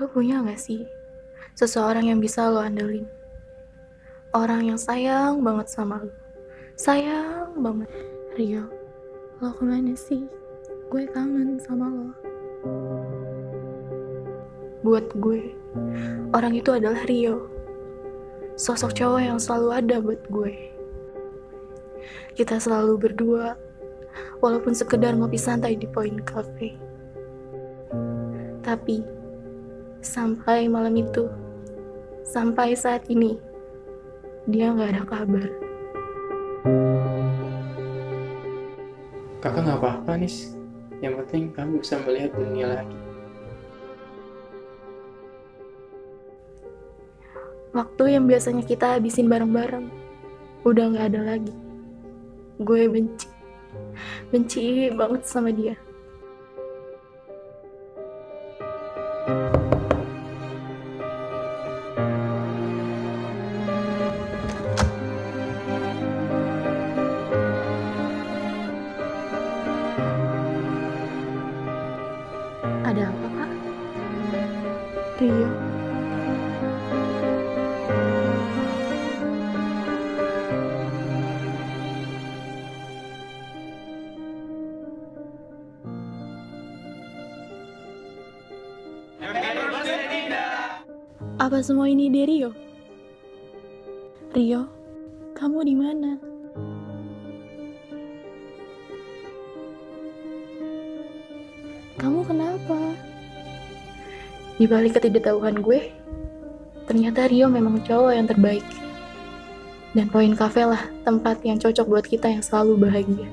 Lo punya gak sih seseorang yang bisa lo andelin? Orang yang sayang banget sama lo. Sayang banget. Rio, lo ke mana sih? Gue kangen sama lo. Buat gue, orang itu adalah Rio. Sosok cowok yang selalu ada buat gue. Kita selalu berdua, walaupun sekedar ngopi santai di Point Cafe. Tapi, sampai malam itu, sampai saat ini, dia nggak ada kabar. Kakak nggak apa-apa, Nis. Yang penting kamu bisa melihat dunia lagi. Waktu yang biasanya kita habisin bareng-bareng, udah nggak ada lagi. Gue benci, benci banget sama dia. Ada apa, Kak? Rio. Apa semua ini dari Rio? Rio, kamu di mana? Kamu kenapa? Di balik ketidaktahuan gue, ternyata Rio memang cowok yang terbaik. Dan poin cafe lah tempat yang cocok buat kita yang selalu bahagia.